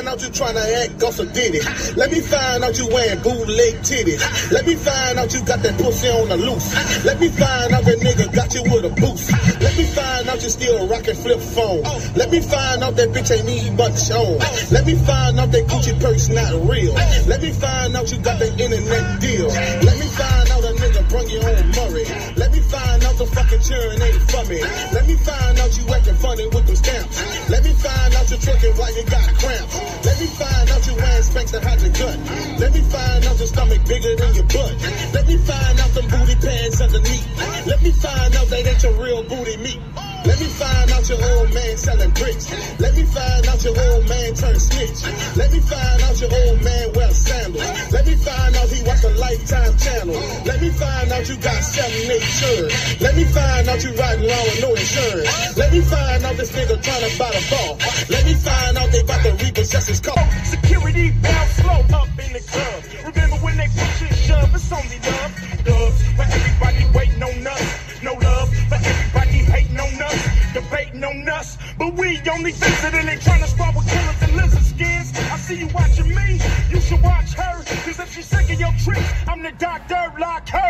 find out you trying to act Gus Diddy. Let me find out you wearing bootleg titties. Let me find out you got that pussy on the loose. Let me find out that nigga got you with a boost. Let me find out you still rocking flip phone. Let me find out that bitch ain't need much on. Let me find out that Gucci purse not real. Let me find out you got that internet deal. Let me find out a nigga brung you on Murray. Let me. Let me find out you acting funny with them stamps. Let me find out you twerking while you got cramps. Let me find out you wearing specs that hide your gut. Let me find out your stomach bigger than your butt. Let me find out them booty your old man selling bricks. Let me find out your old man turn snitch. Let me find out your old man wear sandals. Let me find out he watch a Lifetime channel. Let me find out you got seven, eight children. Let me find out you riding around with no insurance. Let me find out this nigga trying to buy the ball. Let me find out they about to repossess his car. Security bounce slow up in the club. Remember when they push and shove, it's only love. Love us. But we only visit and trying to squad with killers and lizard skins. I see you watching me. You should watch her. Cause if she's sick of your tricks, I'm the doctor, lock her.